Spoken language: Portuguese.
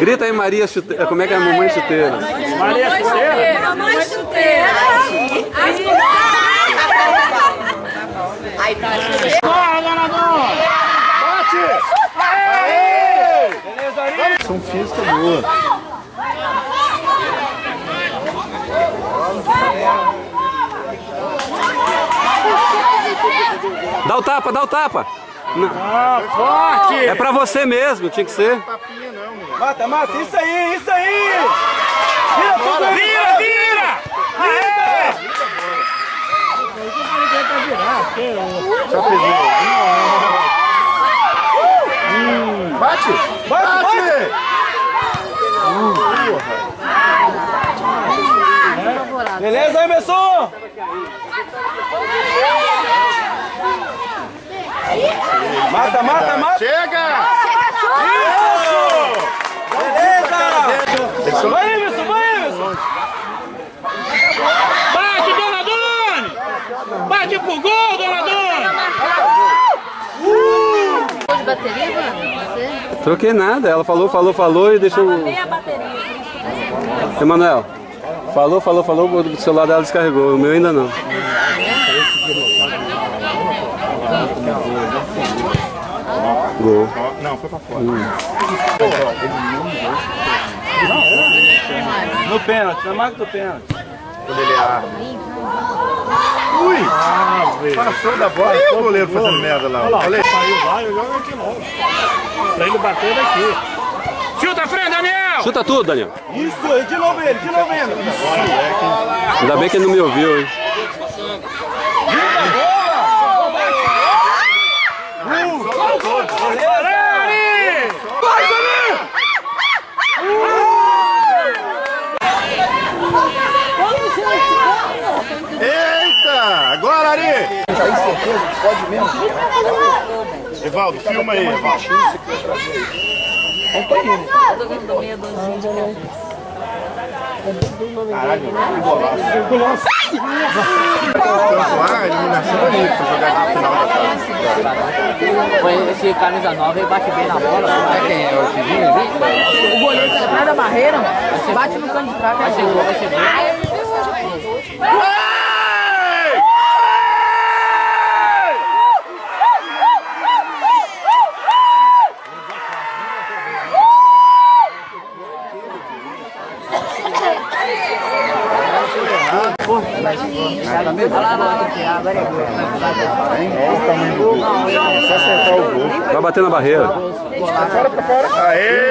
Grita aí, Maria Chuteira. Como é que é a mamãe chuteira? Maria Chuteira. Mamãe chuteira. Aí tá. Bora, ganador! Bate! Aê! Beleza, Ari? São física boa. Dá o tapa, dá o tapa. Não, Ah, forte! É pra você mesmo, tinha que ser. Mata, mata! Isso aí, isso aí! Vira, tudo aí! Vira, vira! Aê! Bate! Bate, bate! Beleza, Emerson? Mata, mata, mata! Chega! Isso! Beleza! Vai, Emerson, vai, Emerson! Bate, Dona Pro gol, Dona Doni! de bateria, mano? Você? Troquei nada. Ela falou, falou, falou e deixou. Tem a bateria. Emanuel, falou, falou, falou, o celular dela descarregou. O meu ainda não. Gol. Não, foi pra fora. No pênalti, na marca do pênalti. Quando ele arma. Ui! Passou da bola. E o goleiro fazendo merda lá? Falei. Saiu, vai, joga aqui logo. Pra ele bater daqui. Chuta a frente, Daniel! Chuta tudo, Daniel. Isso, de novo ele, de novo ele. Ainda bem que ele não me ouviu, hein? Ari! Vai, Ari! Tem certeza que pode mesmo? Evaldo, filma aí, Evaldo. Caralho, que golaço. Lá, a eliminação ali, pra jogar na final da casa. Põe esse camisa nova e bate bem na bola. Vai quem é? O Tivinho? O goleiro atrás da barreira, mano. Bate no canto de cá. Vai ser gol, vai ser gol. Vai bater na barreira. Aê!